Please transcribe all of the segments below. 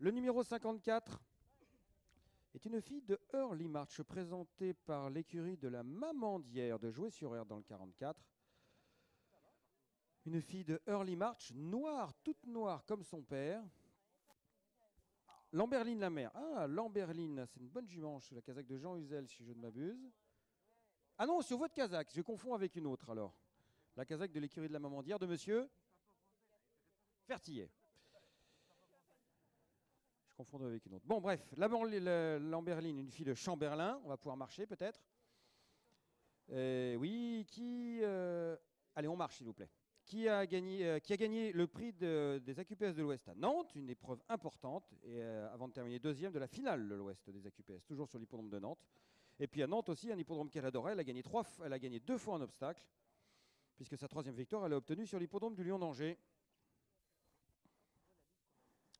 Le numéro 54 est une fille de Early March présentée par l'écurie de la Mamandière de Jouer sur Air dans le 44. Une fille de Early March, noire, toute noire comme son père. Lamberline la mère. Ah, Lamberline, c'est une bonne jument la casaque de Jean Huzel, si je ne m'abuse. Ah non, sur votre casaque, je confonds avec une autre alors. La casaque de l'écurie de la Mamandière de monsieur Fertillet. Je confonds avec une autre. Bon, bref, Lamberline, une fille de Chamberlain, on va pouvoir marcher peut-être. oui, qui. Euh, allez, on marche s'il vous plaît qui a gagné, euh, le prix des AQPS de l'Ouest à Nantes, une épreuve importante, et euh, avant de terminer deuxième de la finale de l'Ouest des AQPS, toujours sur l'hippodrome de Nantes. Et puis à Nantes aussi, un hippodrome qu'elle adorait, elle a gagné trois, elle a gagné deux fois un obstacle, puisque sa troisième victoire, elle l'a obtenue sur l'hippodrome du Lyon d'Angers.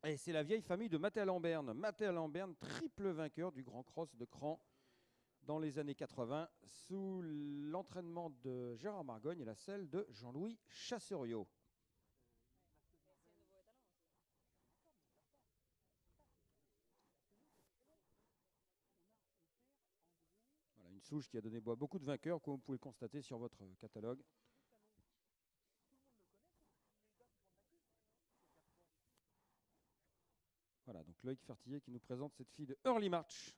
Et c'est la vieille famille de Mathéa Lamberne. Mathéa Lamberne, triple vainqueur du Grand Cross de Cran dans les années 80 sous l'entraînement de Gérard Margogne et la selle de Jean-Louis Chasseriot. Voilà, une souche qui a donné beaucoup de vainqueurs, comme vous pouvez le constater sur votre catalogue. Voilà, donc Loïc qui nous présente cette fille de Early March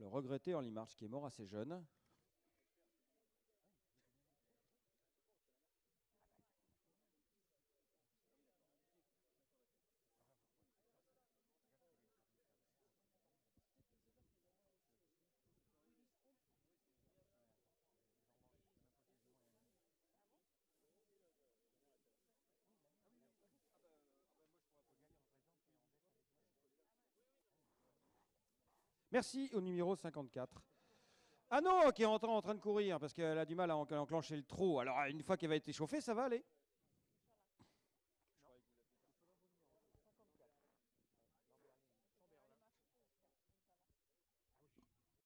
le regretté Henri March qui est mort assez jeune. Merci au numéro 54. Ah non, qui est en train, de courir parce qu'elle a du mal à enclencher le trot. Alors une fois qu'elle va être échauffée, ça va aller.